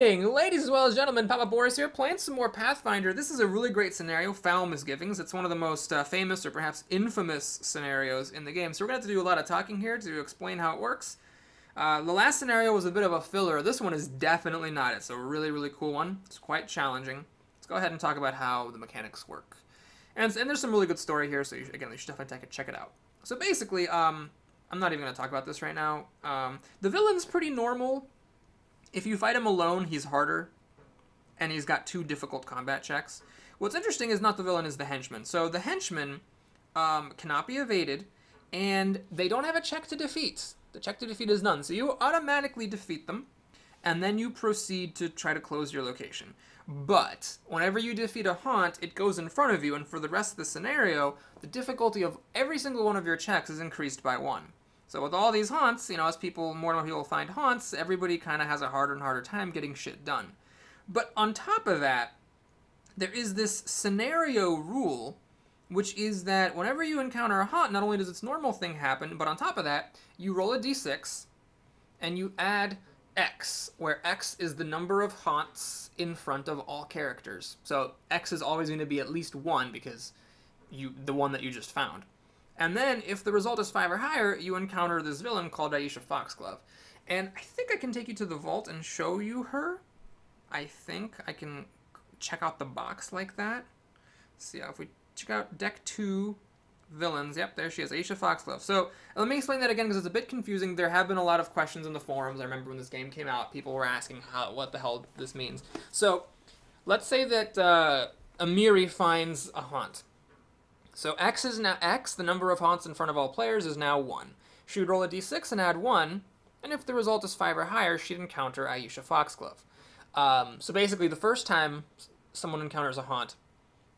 Ladies as well as gentlemen, Papa Boris here, playing some more Pathfinder. This is a really great scenario, Foul Misgivings. It's one of the most uh, famous or perhaps infamous scenarios in the game. So we're going to have to do a lot of talking here to explain how it works. Uh, the last scenario was a bit of a filler. This one is definitely not. It's a really, really cool one. It's quite challenging. Let's go ahead and talk about how the mechanics work. And, and there's some really good story here, so you, again, you should definitely check it out. So basically, um, I'm not even going to talk about this right now. Um, the villain's pretty normal if you fight him alone, he's harder, and he's got two difficult combat checks. What's interesting is not the villain, is the henchman. So the henchman um, cannot be evaded, and they don't have a check to defeat. The check to defeat is none. So you automatically defeat them, and then you proceed to try to close your location. But whenever you defeat a haunt, it goes in front of you, and for the rest of the scenario, the difficulty of every single one of your checks is increased by one. So with all these haunts, you know, as people, more and more people find haunts, everybody kind of has a harder and harder time getting shit done. But on top of that, there is this scenario rule, which is that whenever you encounter a haunt, not only does its normal thing happen, but on top of that, you roll a d6, and you add x, where x is the number of haunts in front of all characters. So x is always going to be at least 1, because you the one that you just found. And then, if the result is 5 or higher, you encounter this villain called Iesha Foxglove. And I think I can take you to the vault and show you her. I think I can check out the box like that. Let's see, if we check out deck 2 villains, yep, there she is, Iesha Foxglove. So, let me explain that again because it's a bit confusing. There have been a lot of questions in the forums. I remember when this game came out, people were asking how, what the hell this means. So, let's say that uh, Amiri finds a haunt so x is now x, the number of haunts in front of all players is now 1. She would roll a d6 and add 1, and if the result is 5 or higher, she'd encounter Iesha Foxglove. Um, so basically, the first time someone encounters a haunt,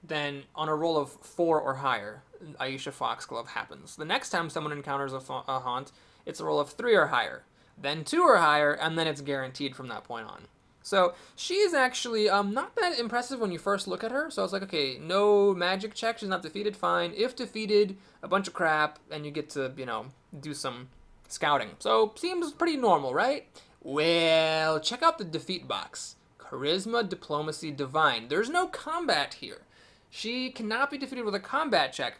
then on a roll of 4 or higher, Iesha Foxglove happens. The next time someone encounters a, a haunt, it's a roll of 3 or higher, then 2 or higher, and then it's guaranteed from that point on. So she is actually um, not that impressive when you first look at her. So I was like, okay, no magic check. She's not defeated. Fine. If defeated, a bunch of crap, and you get to you know do some scouting. So seems pretty normal, right? Well, check out the defeat box. Charisma, diplomacy, divine. There's no combat here. She cannot be defeated with a combat check.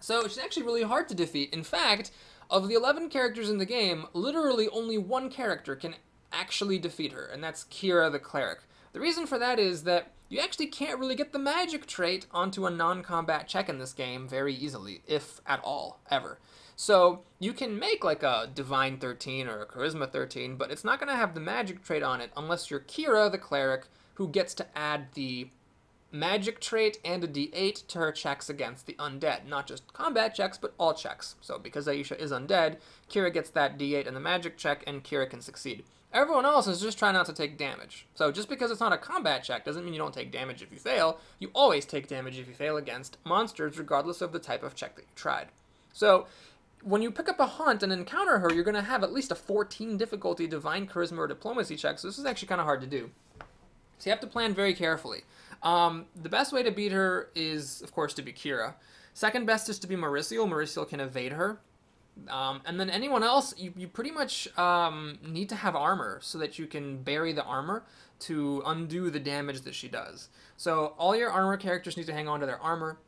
So she's actually really hard to defeat. In fact, of the 11 characters in the game, literally only one character can actually defeat her, and that's Kyra the Cleric. The reason for that is that you actually can't really get the magic trait onto a non-combat check in this game very easily, if at all, ever. So you can make like a Divine 13 or a Charisma 13, but it's not going to have the magic trait on it unless you're Kyra the Cleric, who gets to add the magic trait and a d8 to her checks against the undead. Not just combat checks, but all checks. So because Iesha is undead, Kyra gets that d8 and the magic check, and Kyra can succeed. Everyone else is just trying not to take damage. So just because it's not a combat check doesn't mean you don't take damage if you fail. You always take damage if you fail against monsters, regardless of the type of check that you tried. So when you pick up a hunt and encounter her, you're going to have at least a 14 difficulty divine charisma or diplomacy check. So this is actually kind of hard to do. So you have to plan very carefully. Um, the best way to beat her is, of course, to be Kyra. Second best is to be Mauricio. Mauricio can evade her. Um, and then anyone else, you, you pretty much um, need to have armor so that you can bury the armor to undo the damage that she does. So all your armor characters need to hang on to their armor.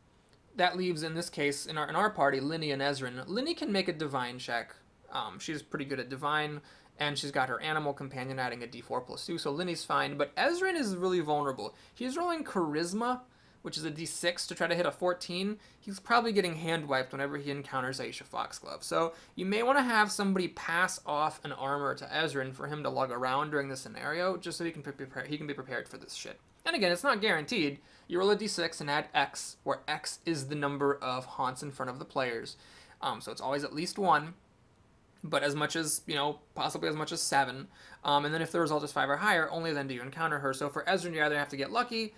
That leaves, in this case, in our, in our party, Lini and Ezren. Lini can make a divine check. Um, she's pretty good at divine, and she's got her animal companion adding a d4 plus 2, so Lini's fine. But Ezren is really vulnerable. He's rolling charisma, which is a d6 to try to hit a 14, he's probably getting hand wiped whenever he encounters Iesha Foxglove. So you may want to have somebody pass off an armor to Ezren for him to lug around during the scenario, just so he can prepare he can be prepared for this shit. And again, it's not guaranteed. You roll a d6 and add x, where x is the number of haunts in front of the players. Um, so it's always at least one, but as much as, you know, possibly as much as seven. Um, and then if the result is five or higher, only then do you encounter her. So for Ezren, you either have to get lucky,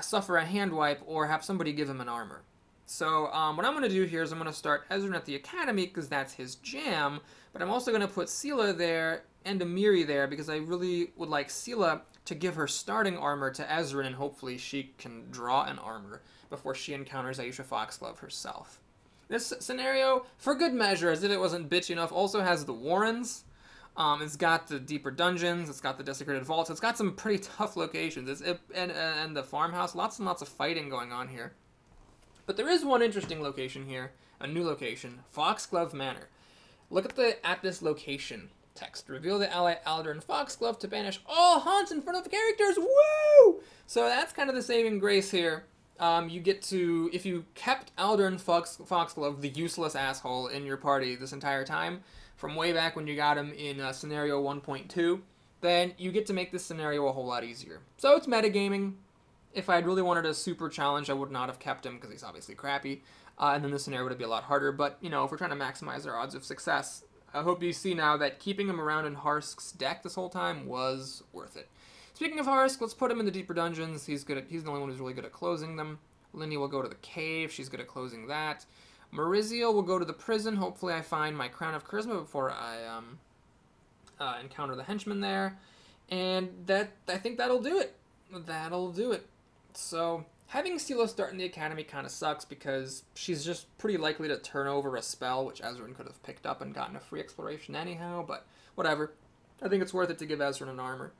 suffer a hand wipe, or have somebody give him an armor. So um, what I'm going to do here is I'm going to start Ezren at the Academy because that's his jam, but I'm also going to put Seelah there and Amiri there because I really would like Seelah to give her starting armor to Ezren and hopefully she can draw an armor before she encounters Iesha Foxglove herself. This scenario, for good measure, as if it wasn't bitchy enough, also has the Warrens. Um, it's got the deeper dungeons. It's got the desecrated vaults. It's got some pretty tough locations. It's, it, and and the farmhouse. Lots and lots of fighting going on here. But there is one interesting location here. A new location, Foxglove Manor. Look at the at this location text. Reveal the ally Aldern Foxglove to banish all haunts in front of the characters. Woo! So that's kind of the saving grace here. Um, you get to if you kept Aldern Fox, Foxglove, the useless asshole, in your party this entire time, from way back when you got him in uh, scenario 1.2, then you get to make this scenario a whole lot easier. So it's metagaming. If I'd really wanted a super challenge, I would not have kept him because he's obviously crappy. Uh, and then the scenario would be a lot harder. But, you know, if we're trying to maximize our odds of success, I hope you see now that keeping him around in Harsk's deck this whole time was worth it. Speaking of Harsk, let's put him in the deeper dungeons. He's good at, he's the only one who's really good at closing them. Lini will go to the cave. She's good at closing that. Merisiel will go to the prison. Hopefully I find my Crown of Charisma before I um, uh, encounter the henchman there. And that I think that'll do it. That'll do it. So having Seelah start in the academy kind of sucks because she's just pretty likely to turn over a spell, which Ezren could have picked up and gotten a free exploration anyhow, but whatever. I think it's worth it to give Ezren an armor.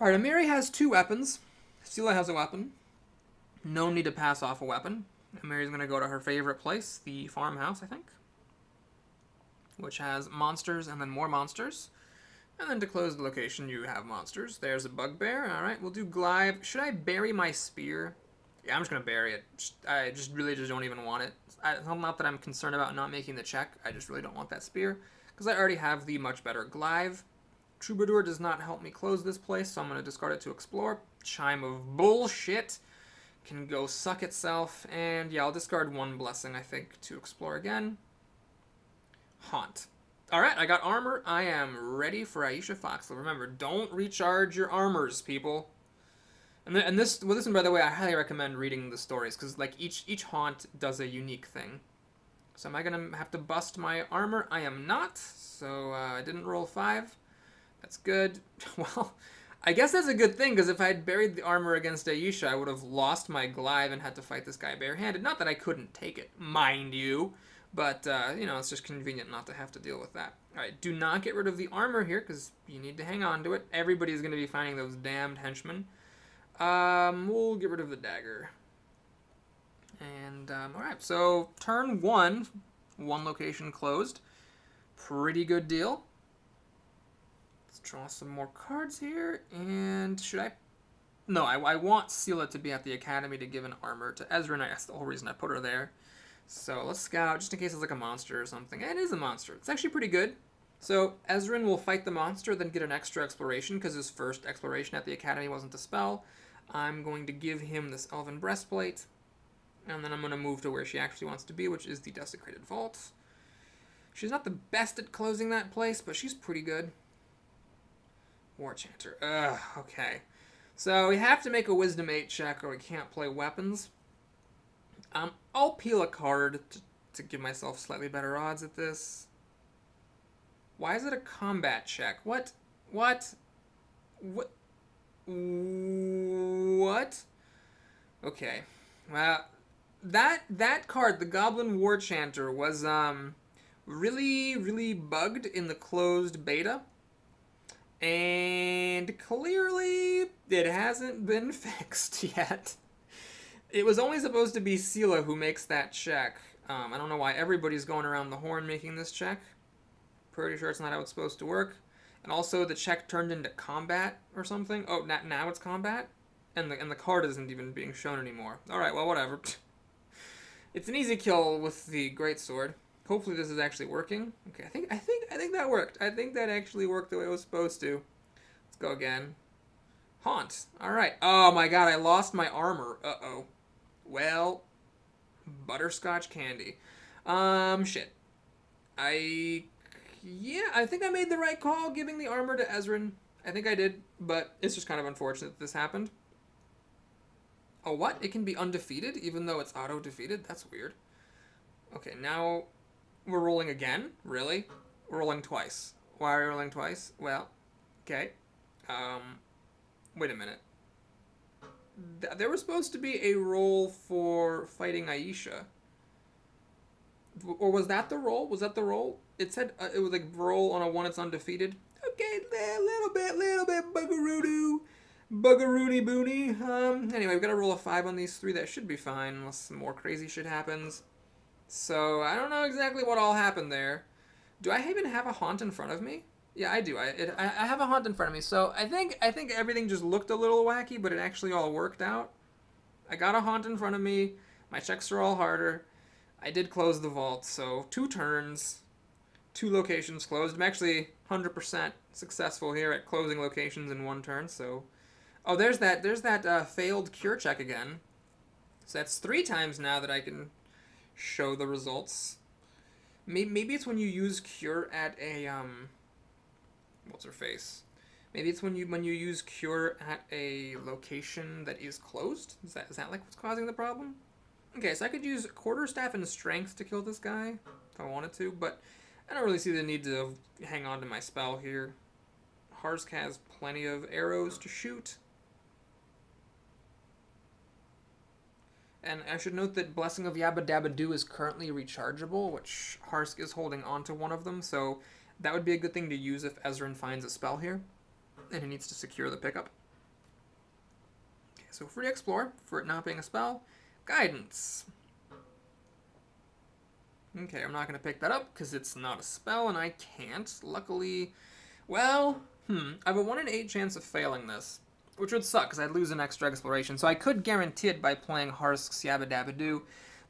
Alright, Amiri has two weapons. Seelah has a weapon. No need to pass off a weapon. Mary's going to go to her favorite place, the farmhouse, I think, which has monsters and then more monsters. And then to close the location, you have monsters. There's a bugbear. All right, we'll do Glaive. Should I bury my spear? Yeah, I'm just going to bury it. I just really just don't even want it. I, not that I'm concerned about not making the check. I just really don't want that spear because I already have the much better Glaive. Troubadour does not help me close this place, so I'm going to discard it to explore. Chime of bullshit can go suck itself, and yeah, I'll discard one blessing, I think, to explore again. Haunt. Alright, I got armor. I am ready for Iesha Foxglove. Remember, don't recharge your armors, people. And, th and this, well, this one, by the way, I highly recommend reading the stories, because, like, each, each haunt does a unique thing. So am I to have to bust my armor? I am not, so uh, I didn't roll five. That's good. well, I guess that's a good thing, because if I had buried the armor against Iesha, I would have lost my glaive and had to fight this guy barehanded. Not that I couldn't take it, mind you. But, uh, you know, it's just convenient not to have to deal with that. Alright, do not get rid of the armor here, because you need to hang on to it. Everybody's going to be finding those damned henchmen. Um, we'll get rid of the dagger. And, um, alright, so turn one, one location closed. Pretty good deal. Draw some more cards here, and should I... No, I, I want Seelah to be at the academy to give an armor to Ezra, and that's the whole reason I put her there. So let's scout, just in case it's like a monster or something. It is a monster. It's actually pretty good. So Ezren will fight the monster, then get an extra exploration, because his first exploration at the academy wasn't a spell. I'm going to give him this Elven Breastplate, and then I'm going to move to where she actually wants to be, which is the Desecrated Vault. She's not the best at closing that place, but she's pretty good. War Chanter. Ugh, okay. So we have to make a Wisdom 8 check, or we can't play weapons. Um, I'll peel a card to, to give myself slightly better odds at this. Why is it a combat check? What? What? What? What? Okay. Well, that that card, the Goblin War Chanter, was um really really bugged in the closed beta. And clearly it hasn't been fixed yet. It was only supposed to be Seelah who makes that check. Um, I don't know why everybody's going around the horn making this check. Pretty sure it's not how it's supposed to work. And also the check turned into combat or something. Oh, now it's combat? And the, and the card isn't even being shown anymore. Alright, well, whatever. it's an easy kill with the Great Sword. Hopefully this is actually working. Okay, I think I think I think that worked. I think that actually worked the way it was supposed to. Let's go again. Haunt. Alright. Oh my god, I lost my armor. Uh-oh. Well, butterscotch candy. Um, shit. I, yeah, I think I made the right call giving the armor to Ezren. I think I did, but it's just kind of unfortunate that this happened. Oh, what? It can be undefeated even though it's auto-defeated? That's weird. Okay, now we're rolling again? Really? We're rolling twice. Why are we rolling twice? Well, okay. Um, wait a minute there was supposed to be a role for fighting Iesha. or was that the roll? Was that the roll? It said uh, it was like roll on a one. It's undefeated. Okay, a little bit, little bit buggeroo buggeroony boony. Um, anyway, we've got to roll a five on these three. That should be fine, unless some more crazy shit happens. So I don't know exactly what all happened there. Do I even have a haunt in front of me? Yeah, I do. I, it, I have a haunt in front of me. So I think I think everything just looked a little wacky, but it actually all worked out. I got a haunt in front of me. My checks are all harder. I did close the vault, so two turns, two locations closed. I'm actually 100% successful here at closing locations in one turn, so Oh, there's that. There's that uh, failed cure check again. So that's three times now that I can show the results. Maybe, it's when you use cure at a um. What's her face? Maybe it's when you when you use cure at a location that is closed. Is that is that like what's causing the problem? Okay, so I could use quarterstaff and strength to kill this guy if I wanted to, but I don't really see the need to hang on to my spell here. Harsk has plenty of arrows to shoot. And I should note that Blessing of Yabba Dabba Doo is currently rechargeable, which Harsk is holding onto one of them, so that would be a good thing to use if Ezren finds a spell here, and he needs to secure the pickup. Okay, so free explore, for it not being a spell. Guidance. Okay, I'm not going to pick that up because it's not a spell and I can't. Luckily, well, hmm, I have a 1 in 8 chance of failing this which would suck because I'd lose an extra exploration. So I could guarantee it by playing Harsk's Yabba Dabba Doo.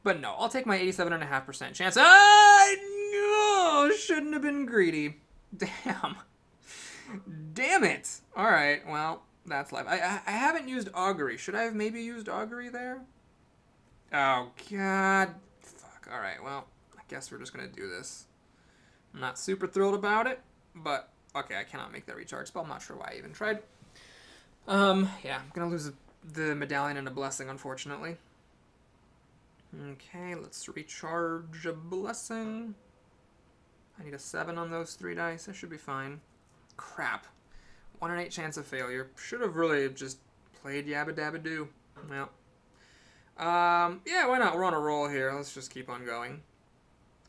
But no, I'll take my 87.5% chance. Ah, no, shouldn't have been greedy. Damn. Damn it. All right, well, that's life. I, I, I haven't used Augury. Should I have maybe used Augury there? Oh, God. Fuck. All right, well, I guess we're just going to do this. I'm not super thrilled about it, but okay, I cannot make that recharge spell. I'm not sure why I even tried. Um, yeah, I'm gonna lose the medallion and a blessing, unfortunately. Okay, let's recharge a blessing. I need a 7 on those three dice. That should be fine. Crap. 1 in 8 chance of failure. Should have really just played Yabba Dabba Doo. Well. Um, yeah, why not? We're on a roll here. Let's just keep on going.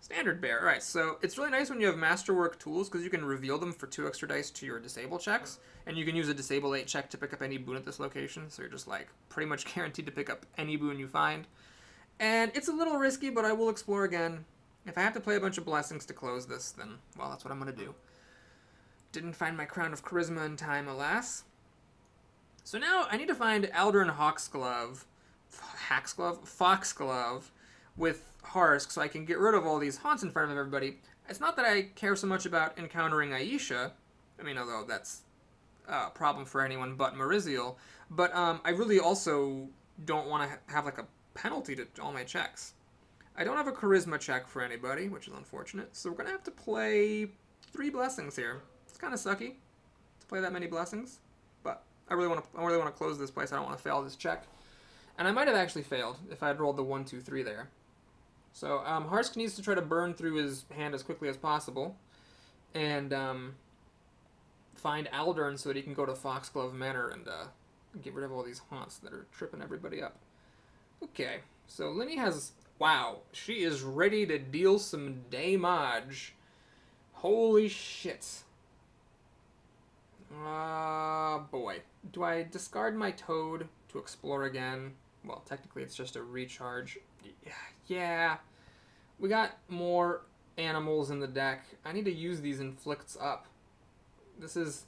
Standard bear. All right, so it's really nice when you have masterwork tools because you can reveal them for two extra dice to your disable checks, and you can use a disable eight check to pick up any boon at this location. So you're just like pretty much guaranteed to pick up any boon you find. And it's a little risky, but I will explore again. If I have to play a bunch of blessings to close this, then well, that's what I'm gonna do. Didn't find my crown of charisma in time, alas. So now I need to find Aldern Hawksglove, Hacksglove, Foxglove, with Harsk so I can get rid of all these haunts in front of everybody. It's not that I care so much about encountering Iesha. I mean, although that's a problem for anyone but Merisiel. But um, I really also don't want to ha have like a penalty to all my checks. I don't have a charisma check for anybody, which is unfortunate. So we're gonna have to play three blessings here. It's kind of sucky to play that many blessings, but I really want to. I really want to close this place. I don't want to fail this check, and I might have actually failed if I had rolled the one, two, three there. So um, Harsk needs to try to burn through his hand as quickly as possible, and um, find Aldern so that he can go to Foxglove Manor and uh, get rid of all these haunts that are tripping everybody up. Okay, so Lini has... Wow, she is ready to deal some damage. Holy shit. Ah, uh, boy. Do I discard my Toad to explore again? Well, technically it's just a recharge. Yeah, yeah. We got more animals in the deck. I need to use these inflicts up. This is...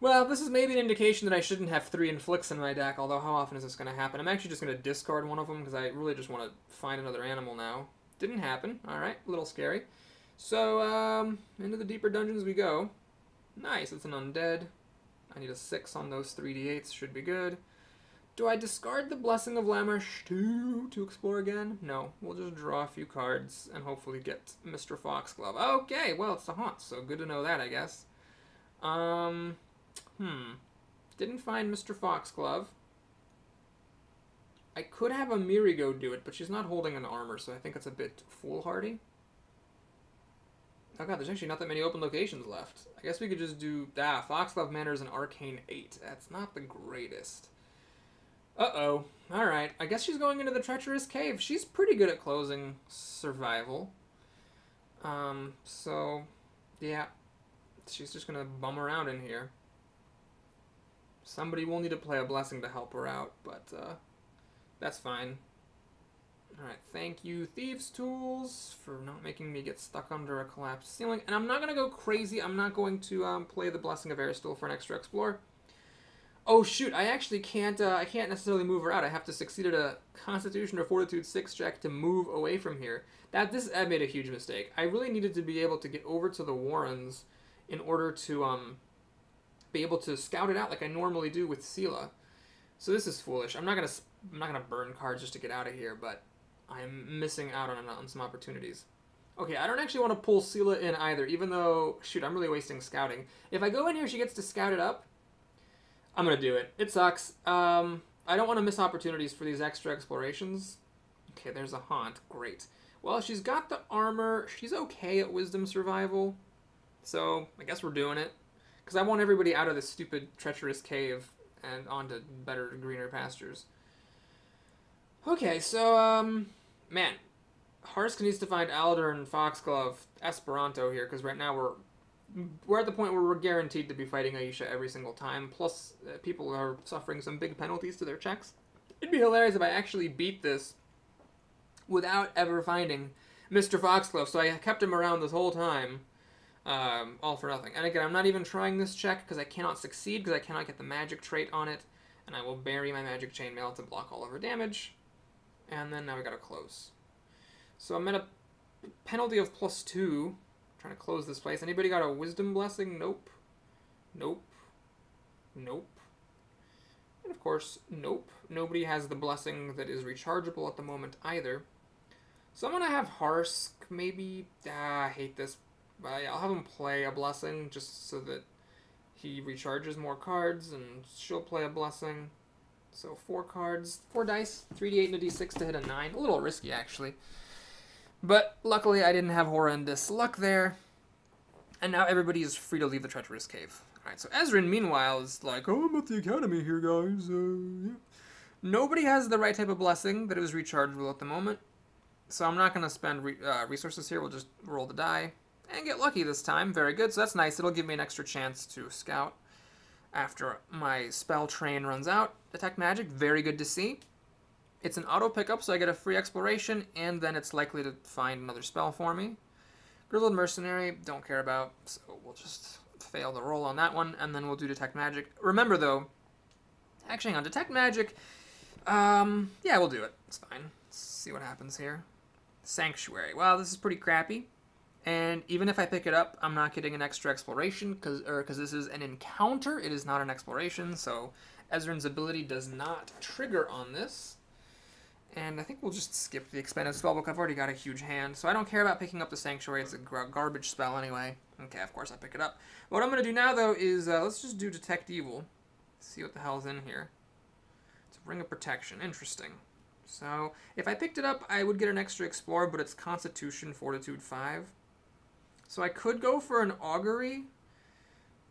Well, this is maybe an indication that I shouldn't have three inflicts in my deck, although how often is this going to happen? I'm actually just going to discard one of them because I really just want to find another animal now. Didn't happen. Alright, a little scary. So, um, into the deeper dungeons we go. Nice, it's an undead. I need a 6 on those 3d8s, should be good. Do I discard the Blessing of Lamrish to, to explore again? No. We'll just draw a few cards and hopefully get Mr. Foxglove. Okay, well, it's a haunt, so good to know that, I guess. Um, hmm. Didn't find Mr. Foxglove. I could have Amerigo do it, but she's not holding an armor, so I think it's a bit foolhardy. Oh god, there's actually not that many open locations left. I guess we could just do... Ah, Foxglove Manor is an Arcane 8. That's not the greatest. Uh-oh. Alright, I guess she's going into the Treacherous Cave. She's pretty good at closing survival. Um, so, yeah. She's just gonna bum around in here. Somebody will need to play a blessing to help her out, but uh, that's fine. Alright, thank you, Thieves Tools, for not making me get stuck under a collapsed ceiling. And I'm not going to go crazy. I'm not going to um, play the Blessing of Aristotle for an extra Explore. Oh shoot, I actually can't, uh, I can't necessarily move her out. I have to succeed at a Constitution or Fortitude 6 check to move away from here. That, this, I made a huge mistake. I really needed to be able to get over to the Warrens in order to, um, be able to scout it out like I normally do with Seelah. So this is foolish. I'm not gonna I'm not gonna burn cards just to get out of here, but I'm missing out on, on some opportunities. Okay, I don't actually want to pull Seelah in either, even though shoot, I'm really wasting scouting. If I go in here, she gets to scout it up. I'm gonna do it. It sucks. Um, I don't want to miss opportunities for these extra explorations. Okay, there's a haunt. Great. Well, she's got the armor. She's okay at wisdom survival. So, I guess we're doing it. Because I want everybody out of this stupid, treacherous cave and onto better, greener pastures. Okay, so, um, man, Harsk needs to find Alder and Foxglove Esperanto here, because right now we're we're at the point where we're guaranteed to be fighting Iesha every single time. Plus, uh, people are suffering some big penalties to their checks. It'd be hilarious if I actually beat this without ever finding Mr. Foxglove. So I kept him around this whole time, um, all for nothing. And again, I'm not even trying this check because I cannot succeed because I cannot get the magic trait on it. And I will bury my magic chainmail to block all of her damage. And then now we gotta close. So I'm at a penalty of plus two. Trying to close this place. Anybody got a wisdom blessing? Nope. Nope. Nope. And of course, nope. Nobody has the blessing that is rechargeable at the moment either. So I'm gonna have Harsk maybe. Ah, I hate this. I'll have him play a blessing just so that he recharges more cards, and she'll play a blessing. So four cards, four dice, 3d8 and a d6 to hit a 9. A little risky, actually. But luckily, I didn't have horrendous luck there. And now everybody is free to leave the treacherous cave. Alright, so Ezren, meanwhile, is like, oh, I'm at the academy here, guys. Uh, yeah. Nobody has the right type of blessing that is rechargeable at the moment. So I'm not going to spend re uh, resources here. We'll just roll the die and get lucky this time. Very good. So that's nice. It'll give me an extra chance to scout after my spell train runs out. Detect magic, very good to see. It's an auto pickup, so I get a free exploration, and then it's likely to find another spell for me. Grizzled Mercenary, don't care about, so we'll just fail the roll on that one, and then we'll do Detect Magic. Remember, though, actually, on Detect Magic, um, yeah, we'll do it. It's fine. Let's see what happens here. Sanctuary. Well, this is pretty crappy. And even if I pick it up, I'm not getting an extra exploration because because this is an encounter. It is not an exploration, so Ezren's ability does not trigger on this. And I think we'll just skip the expanded spellbook. I've already got a huge hand, so I don't care about picking up the Sanctuary. It's a garbage spell anyway. Okay, of course I pick it up. What I'm going to do now, though, is uh, let's just do Detect Evil. See what the hell's in here. It's a Ring of Protection. Interesting. So, if I picked it up, I would get an extra Explore, but it's Constitution Fortitude 5. So I could go for an augury.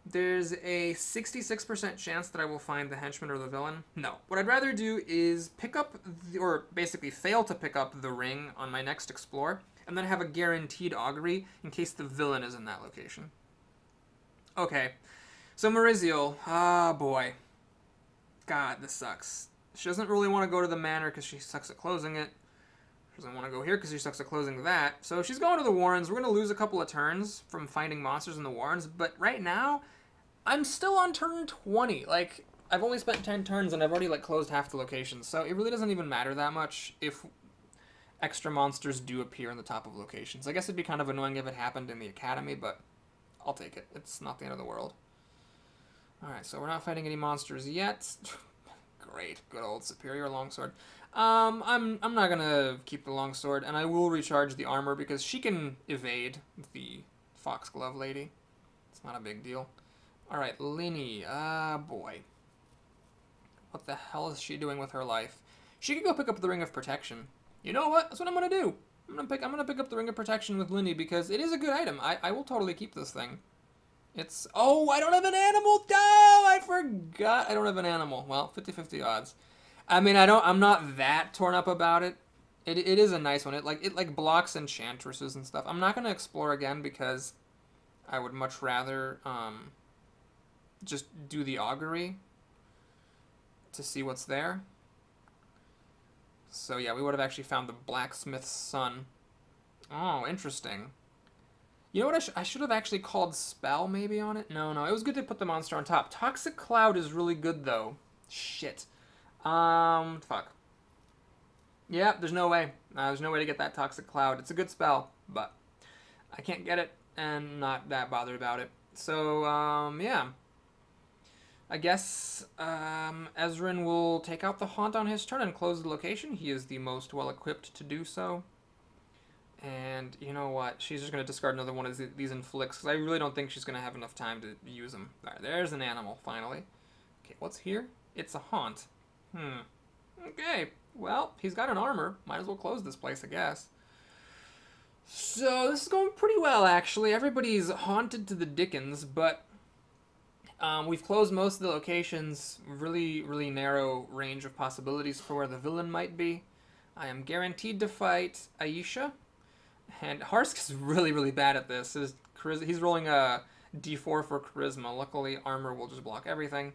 There's a 66% chance that I will find the henchman or the villain. No. What I'd rather do is pick up, the, or basically fail to pick up the ring on my next explore, and then have a guaranteed augury in case the villain is in that location. Okay. So Merisiel, ah boy. God, this sucks. She doesn't really want to go to the manor because she sucks at closing it doesn't want to go here because she sucks at closing that. So she's going to the Warrens. We're going to lose a couple of turns from finding monsters in the Warrens, but right now, I'm still on turn 20. Like, I've only spent 10 turns and I've already, like, closed half the locations, so it really doesn't even matter that much if extra monsters do appear in the top of locations. I guess it'd be kind of annoying if it happened in the Academy, but I'll take it. It's not the end of the world. Alright, so we're not fighting any monsters yet. Great, good old Superior Longsword. Um, I'm I'm not gonna keep the longsword, and I will recharge the armor because she can evade the foxglove lady. It's not a big deal. All right, Lini. Ah, uh, boy. What the hell is she doing with her life? She could go pick up the ring of protection. You know what? That's what I'm gonna do. I'm gonna pick. I'm gonna pick up the ring of protection with Lini because it is a good item. I I will totally keep this thing. It's oh I don't have an animal. No, I forgot. I don't have an animal. Well, 50-50 odds. I mean, I don't. I'm not that torn up about it. It, it is a nice one. It like it like blocks enchantresses and stuff. I'm not gonna explore again because I would much rather um, just do the augury to see what's there. So yeah, we would have actually found the blacksmith's son. Oh, interesting. You know what? I, sh- I should have actually called spell maybe on it. No, no, it was good to put the monster on top. Toxic cloud is really good though. Shit. Um, fuck. Yeah, there's no way. Uh, there's no way to get that toxic cloud. It's a good spell, but I can't get it, and not that bothered about it. So um, yeah. I guess um, Ezren will take out the haunt on his turn and close the location. He is the most well equipped to do so. And you know what? She's just going to discard another one of these inflicts because I really don't think she's going to have enough time to use them. All right, there's an animal, finally. Okay, what's here? It's a haunt. Hmm. Okay, well, he's got an armor. Might as well close this place, I guess. So, this is going pretty well, actually. Everybody's haunted to the dickens, but um, we've closed most of the locations. Really, really narrow range of possibilities for where the villain might be. I am guaranteed to fight Iesha. And Harsk is really, really bad at this. His, he's rolling a d4 for charisma. Luckily, armor will just block everything.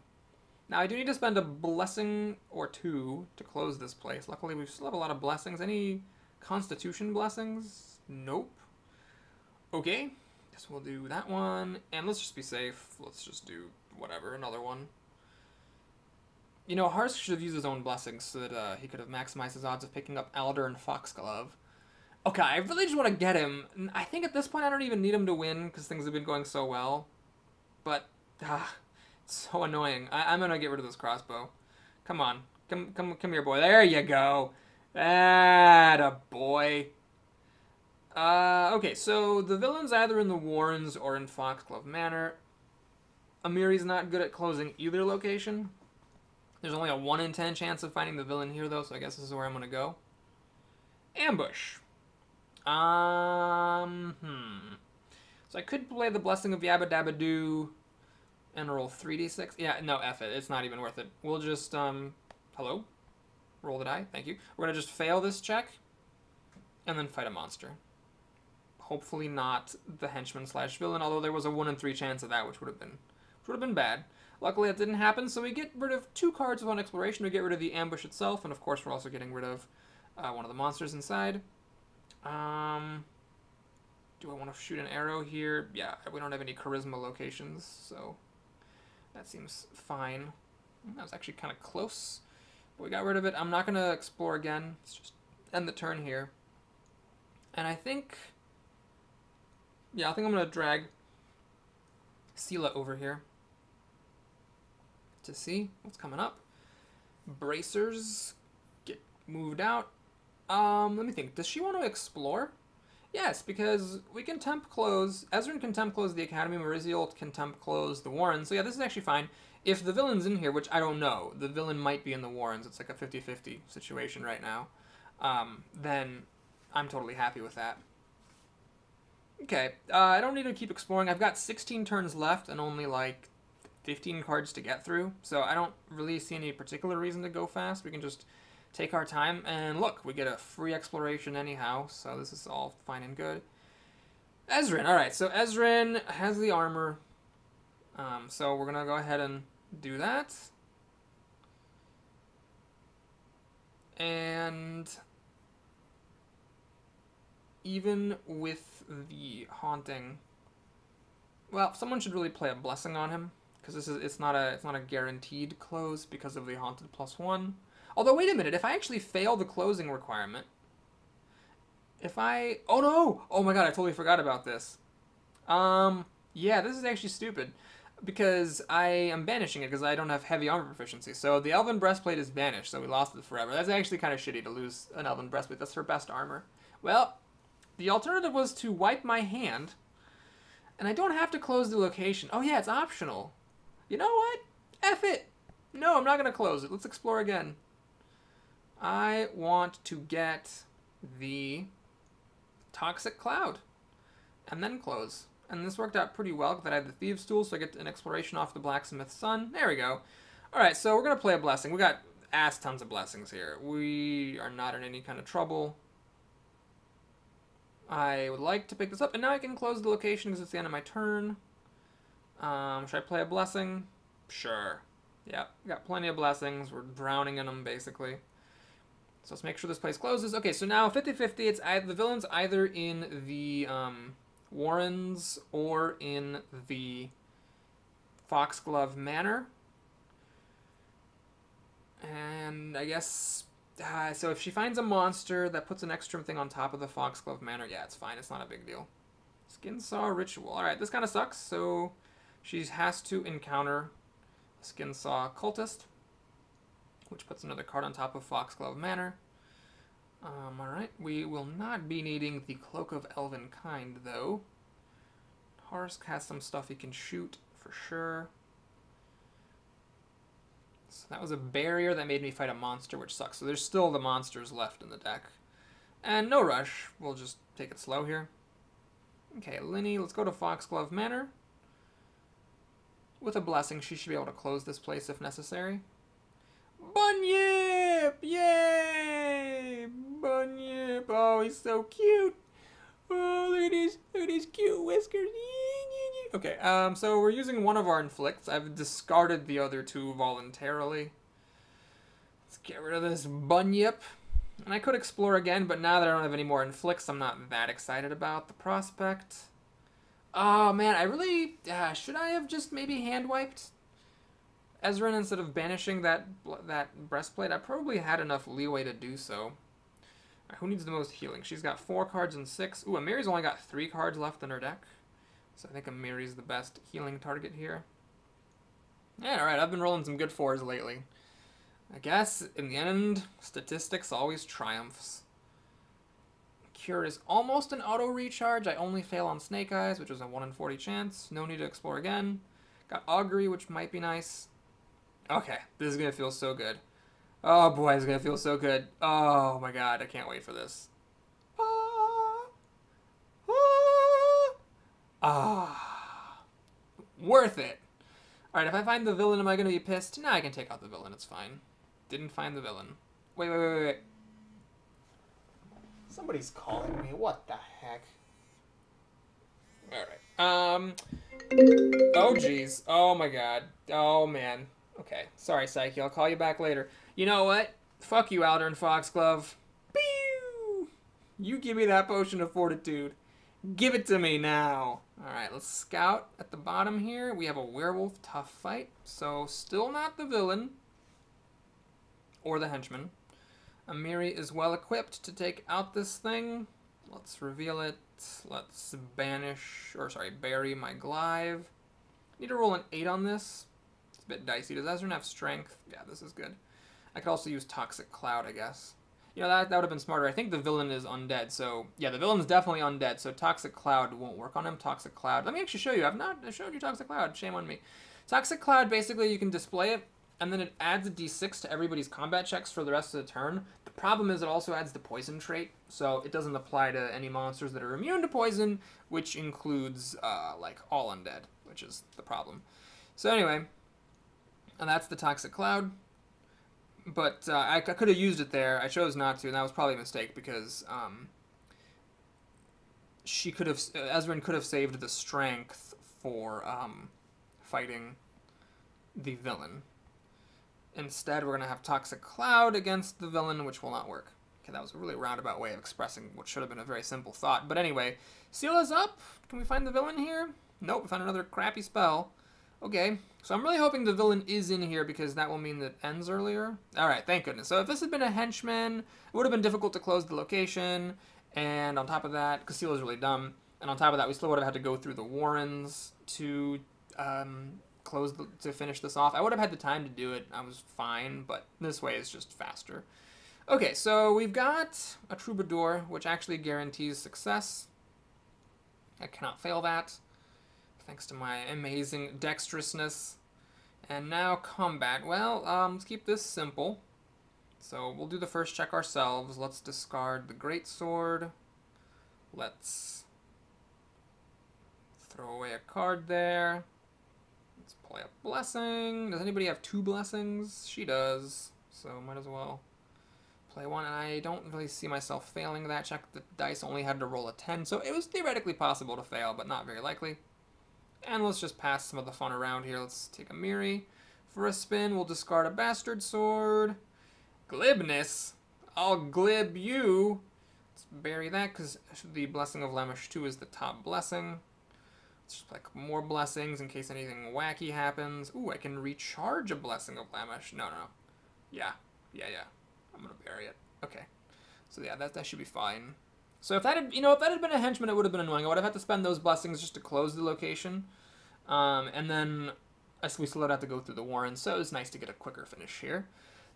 Now, I do need to spend a blessing or two to close this place. Luckily, we still have a lot of blessings. Any constitution blessings? Nope. Okay, guess we'll do that one. And let's just be safe. Let's just do whatever, another one. You know, Harsk should have used his own blessings so that uh, he could have maximized his odds of picking up Alder and Foxglove. Okay, I really just want to get him. I think at this point I don't even need him to win because things have been going so well. But, ah, so annoying. I, am gonna get rid of this crossbow. Come on. Come come come here, boy. There you go. That a boy. Uh, okay, so the villain's either in the Warrens or in Foxglove Manor. Amiri's not good at closing either location. There's only a 1 in 10 chance of finding the villain here, though, so I guess this is where I'm going to go. Ambush. Um, hmm. So I could play the Blessing of Yabba Dabba Doo and roll 3d6. Yeah, no, F it. It's not even worth it. We'll just, um, hello? Roll the die. Thank you. We're going to just fail this check and then fight a monster. Hopefully not the henchman slash villain, although there was a 1 in 3 chance of that, which would have been, which would have been bad. Luckily, that didn't happen, so we get rid of two cards of on exploration. We get rid of the ambush itself, and of course, we're also getting rid of uh, one of the monsters inside. Um, do I want to shoot an arrow here? Yeah, we don't have any charisma locations, so that seems fine. That was actually kind of close. But we got rid of it. I'm not going to explore again. Let's just end the turn here. And I think... Yeah, I think I'm going to drag Seelah over here to see what's coming up. Bracers get moved out. Um, let me think. Does she want to explore? Yes, because we can temp close. Ezren can temp close the Academy. Merisiel can temp close the Warrens. So yeah, this is actually fine. If the villain's in here, which I don't know, the villain might be in the Warrens. It's like a 50-50 situation right now. Um, then I'm totally happy with that. Okay, uh, I don't need to keep exploring. I've got 16 turns left and only like 15 cards to get through, so I don't really see any particular reason to go fast. We can just take our time, and look, we get a free exploration anyhow, so this is all fine and good. Ezren, alright, so Ezren has the armor, um, so we're going to go ahead and do that. And even with the haunting, well, someone should really play a blessing on him because this is it's not a it's not a guaranteed close because of the haunted plus one. Although, wait a minute, if I actually fail the closing requirement, if I... Oh, no! Oh my god, I totally forgot about this. Um, yeah, this is actually stupid. Because I am banishing it because I don't have heavy armor proficiency. So the Elven Breastplate is banished, so we lost it forever. That's actually kind of shitty to lose an Elven Breastplate. That's her best armor. Well, the alternative was to wipe my hand, and I don't have to close the location. Oh yeah, it's optional. You know what? F it! No, I'm not going to close it. Let's explore again. I want to get the Toxic Cloud and then close. And this worked out pretty well because I had the Thieves tool, so I get an exploration off the Blacksmith's Son. There we go. All right, so we're going to play a Blessing. We got ass tons of blessings here. We are not in any kind of trouble. I would like to pick this up, and now I can close the location because it's the end of my turn. Um, should I play a blessing? Sure. Yep, got plenty of blessings. We're drowning in them, basically. So let's make sure this place closes. Okay, so now 50-50, it's either, the villain's either in the um, Warrens or in the Foxglove Manor. And I guess uh, so if she finds a monster that puts an extra thing on top of the Foxglove Manor, yeah, it's fine. It's not a big deal. Skinsaw Ritual. Alright, this kind of sucks. So she has to encounter Skinsaw Cultist, which puts another card on top of Foxglove Manor. Um, alright, we will not be needing the Cloak of Elven Kind, though. Horus has some stuff he can shoot, for sure. So that was a barrier that made me fight a monster, which sucks. So there's still the monsters left in the deck. And no rush. We'll just take it slow here. Okay, Lini, let's go to Foxglove Manor. With a blessing, she should be able to close this place if necessary. Bunyip! Yay! Bunyip! Oh, he's so cute! Oh, look at his, look at his cute whiskers! Okay, um, so we're using one of our inflicts. I've discarded the other two voluntarily. Let's get rid of this bunyip. And I could explore again, but now that I don't have any more inflicts, I'm not that excited about the prospect. Oh man, I really uh, should I have just maybe hand wiped Ezren instead of banishing that that breastplate? I probably had enough leeway to do so. Right, who needs the most healing? She's got four cards and six. Ooh, Amiri's only got three cards left in her deck. So I think Amiri's the best healing target here. Yeah, alright, I've been rolling some good fours lately. I guess, in the end, statistics always triumphs. Cure is almost an auto recharge. I only fail on Snake Eyes, which was a 1 in 40 chance. No need to explore again. Got Augury, which might be nice. Okay, this is going to feel so good. Oh boy, it's to feel so good. Oh my god, I can't wait for this. Ah. ah, ah. Worth it. Alright, if I find the villain, am I going to be pissed? No, I can take out the villain. It's fine. Didn't find the villain. Wait, wait, wait, wait. Somebody's calling me. What the heck? Alright. Um. Oh, jeez. Oh, my God. Oh, man. Okay. Sorry, Psyche. I'll call you back later. You know what? Fuck you, Aldern Foxglove. Pew! You give me that potion of fortitude. Give it to me now. Alright, let's scout at the bottom here. We have a werewolf tough fight. So, still not the villain. Or the henchman. Amiri is well equipped to take out this thing. Let's reveal it. Let's banish, or sorry, bury my glaive. Need to roll an 8 on this. A bit dicey. Does Ezren have strength? Yeah, this is good. I could also use Toxic Cloud, I guess. You know, that, that would have been smarter. I think the villain is undead, so... Yeah, the villain's definitely undead, so Toxic Cloud won't work on him. Toxic Cloud... Let me actually show you. I've not showed you Toxic Cloud. Shame on me. Toxic Cloud, basically, you can display it, and then it adds a d6 to everybody's combat checks for the rest of the turn. The problem is it also adds the poison trait, so it doesn't apply to any monsters that are immune to poison, which includes, uh, like, all undead, which is the problem. So anyway, and that's the Toxic Cloud but uh, I, I could have used it there. I chose not to, and that was probably a mistake because um, she could have Ezren could have saved the strength for um, fighting the villain. Instead, we're gonna have Toxic Cloud against the villain, which will not work. Okay, that was a really roundabout way of expressing what should have been a very simple thought. But anyway, Seal is up. Can we find the villain here? Nope, we found another crappy spell. Okay, so I'm really hoping the villain is in here because that will mean that ends earlier. Alright, thank goodness. So if this had been a henchman, it would have been difficult to close the location. And on top of that, Casilla is really dumb. And on top of that, we still would have had to go through the Warrens to um, close the, to finish this off. I would have had the time to do it. I was fine, but this way is just faster. Okay, so we've got a Troubadour, which actually guarantees success. I cannot fail that thanks to my amazing dexterousness. And now combat. Well, um, let's keep this simple. So we'll do the first check ourselves. Let's discard the Great Sword. Let's throw away a card there. Let's play a Blessing. Does anybody have two Blessings? She does. so might as well play one. And I don't really see myself failing that. Check the dice only had to roll a 10, so it was theoretically possible to fail, but not very likely. And let's just pass some of the fun around here. Let's take Amiri. For a spin, we'll discard a Bastard Sword. Glibness. I'll glib you. Let's bury that because the Blessing of Lamashtu is the top blessing. Let's just like more blessings in case anything wacky happens. Ooh, I can recharge a Blessing of Lamech. No, no. Yeah. Yeah, yeah. I'm going to bury it. Okay. So yeah, that, that should be fine. So if that had, you know, if that had been a henchman, it would have been annoying. I would have had to spend those blessings just to close the location. Um, and then we still have to go through the Warren, so it was nice to get a quicker finish here.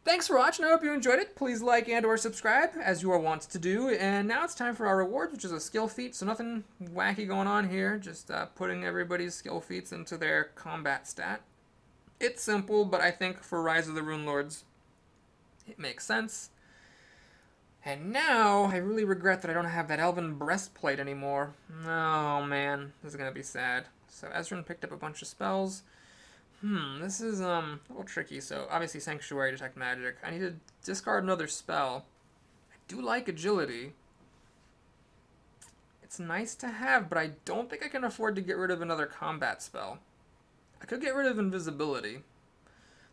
Thanks for watching. I hope you enjoyed it. Please like and or subscribe, as you are wont to do. And now it's time for our rewards, which is a skill feat. So nothing wacky going on here. Just uh, putting everybody's skill feats into their combat stat. It's simple, but I think for Rise of the Rune Lords, it makes sense. And now, I really regret that I don't have that Elven Breastplate anymore. Oh man, this is gonna be sad. So Ezren picked up a bunch of spells. Hmm, this is um a little tricky. So obviously Sanctuary Detect Magic. I need to discard another spell. I do like Agility. It's nice to have, but I don't think I can afford to get rid of another combat spell. I could get rid of Invisibility.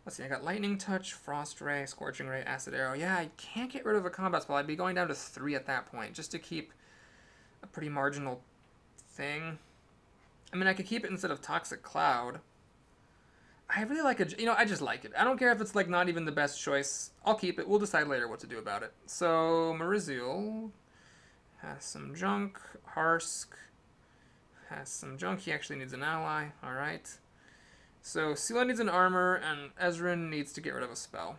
Let's see, I got Lightning Touch, Frost Ray, Scorching Ray, Acid Arrow. Yeah, I can't get rid of a combat spell. I'd be going down to three at that point, just to keep a pretty marginal thing. I mean, I could keep it instead of Toxic Cloud. I really like it. You know, I just like it. I don't care if it's like not even the best choice. I'll keep it. We'll decide later what to do about it. So Merisiel has some junk. Harsk has some junk. He actually needs an ally. All right. So Seelah needs an armor, and Ezren needs to get rid of a spell.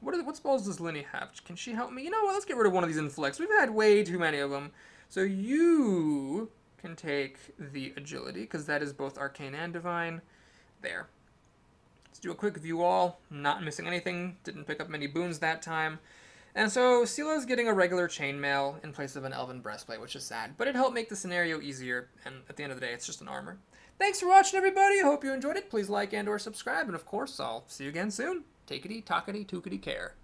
What, are, what spells does Lini have? Can she help me? You know what? Let's get rid of one of these inflicts. We've had way too many of them. So you can take the agility, because that is both arcane and divine. There. Let's do a quick view all. Not missing anything. Didn't pick up many boons that time. And so Seelah is getting a regular chainmail in place of an elven breastplate, which is sad. But it helped make the scenario easier, and at the end of the day, it's just an armor. Thanks for watching, everybody. I hope you enjoyed it. Please like and or subscribe. And of course, I'll see you again soon. Take it, talkity, tookity, care.